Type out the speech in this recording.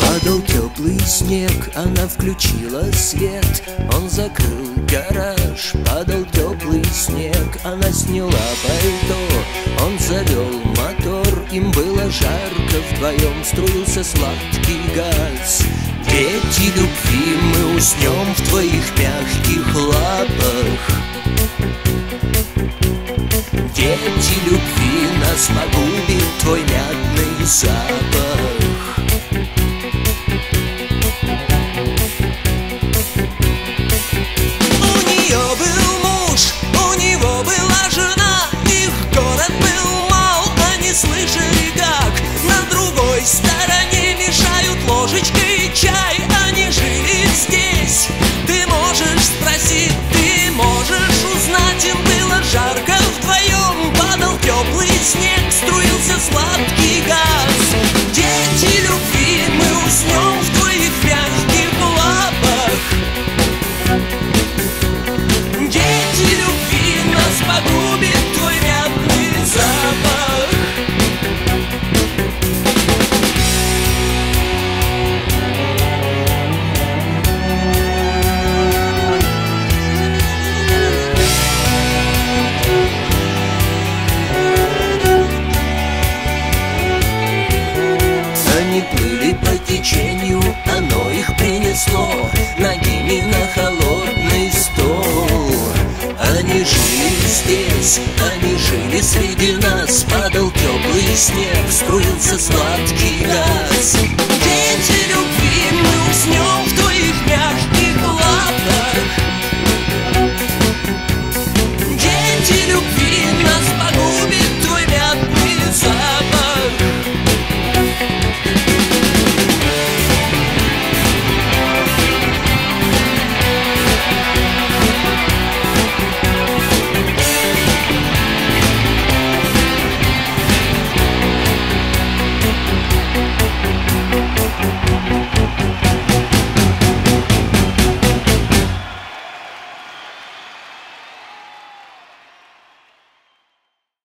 Падал теплый снег, она включила свет. Он закрыл гараж, падал сняла пальто, он завел мотор Им было жарко, вдвоем струился сладкий газ. Дети любви, мы уснем в твоих мягких лапах. Дети любви, нас погубит твой мятный запах жили здесь, они жили среди нас Падал теплый снег, струился сладкий газ